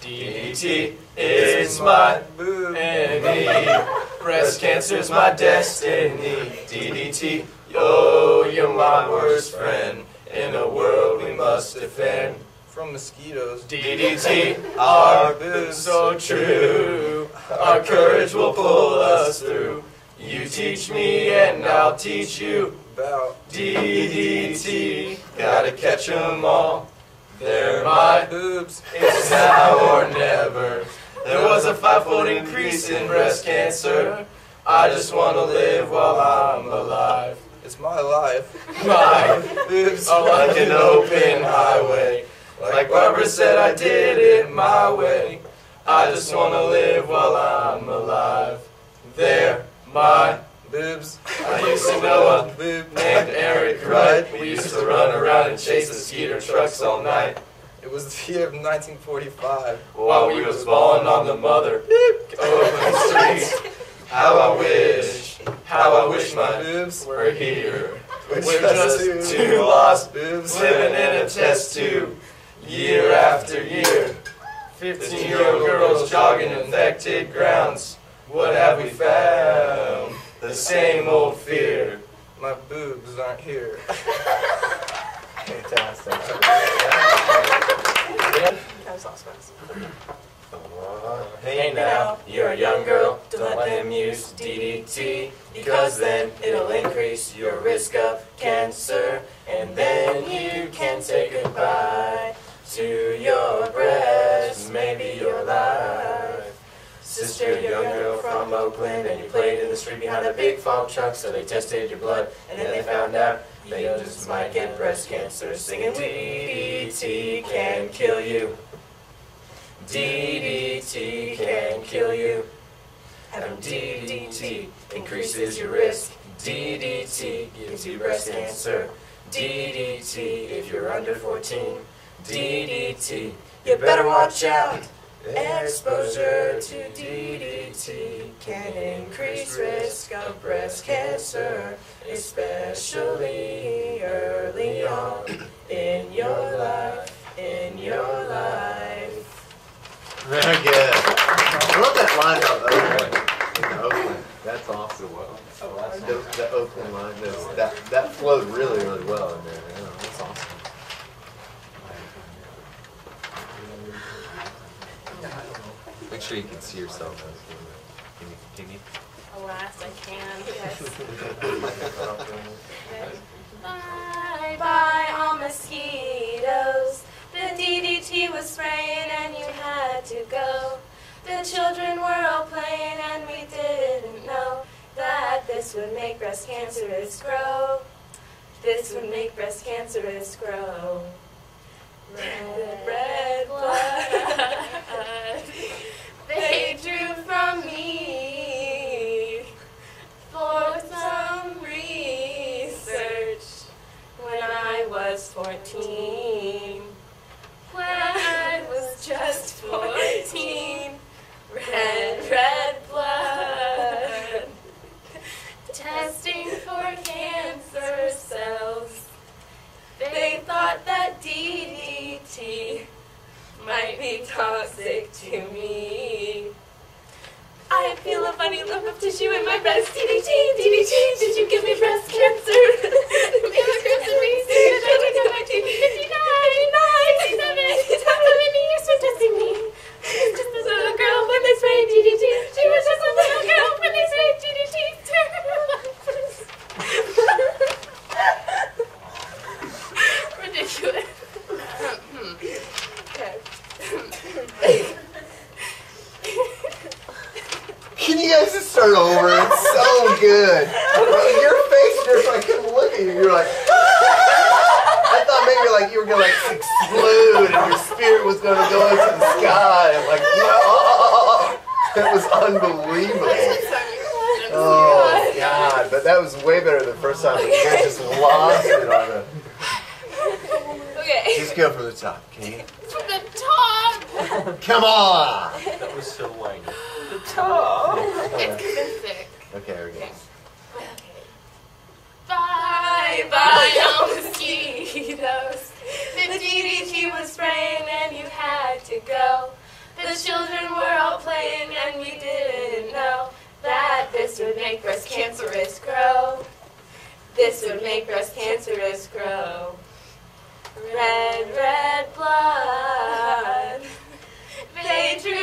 DDT is my enemy. Breast cancer's my destiny. DDT, yo, oh, you're my worst friend. In a world we must defend. From mosquitoes. DDT, our boobs so true. Our courage will pull us through. You teach me and I'll teach you. About DDT, gotta catch 'em all. They're my boobs. it's now or never. There was a five-fold increase in breast cancer. I just wanna live while I'm alive. It's my life. My Boobs. are like an open highway. Like Barbara said, I did it my way. I just wanna live while I'm alive. They're my Boobs. I used to know a Boob. named Eric Wright. We used to run around and chase the skeeter trucks all night. It was the year of 1945. While we was balling on the mother open streets. How I wish, how I wish my boobs were here. We're just two lost boobs. living in a test tube, year after year. Fifteen-year-old girls jogging infected grounds. What have we found? The same old fear. My boobs aren't here. Fantastic. Hey now, you're a young girl, don't let him use DDT, because then it'll increase your risk of cancer, and then you can from Oakland, and you played in the street behind a big fog truck, so they tested your blood, and then they found out that you just might get breast cancer, singing DDT can kill you. DDT can kill you. Having DDT increases your risk. DDT gives you breast cancer. DDT if you're under 14. DDT, you better watch out. Exposure to DDT can increase risk of breast cancer, especially early on in your life. In your life. Very good. I love that line about Oakland. Oakland. That's awesome. Oh, the, the Oakland line, that's, that, that flowed really, really well in there. Yeah, that's awesome. Make sure you can see yourself. Can you? Alas, I can, yes. Bye, bye, all mosquitoes. The DDT was spraying and you had to go. The children were all playing and we didn't know that this would make breast cancerous grow. This would make breast cancerous grow. Red, red toxic to me. I feel a funny lump of tissue in my breast. DDT, DDT, did you give me breast cancer? Mammogram and research, I would have my DDT. 59, 97, how many years for testing me? I was just a little girl when they sprayed DDT. She was just a little girl when they sprayed DDT. Ridiculous. okay. Can you guys just start over? It's so good. Your face just like I couldn't look at you. You're like, I thought maybe like you were gonna like explode and your spirit was gonna go into the sky and like, oh, it was unbelievable. Oh God! But that was way better than the first time. You guys just lost it on the. Okay. Just go from the top, can you? From the top. Come on! That was so white. The because I'm sick. Okay, here we go. Bye, bye, all mosquitoes. The DDT was spraying and you had to go. The children were all playing and we didn't know that this would make breast cancerous grow. This would make breast cancerous grow. Red, red. Hey,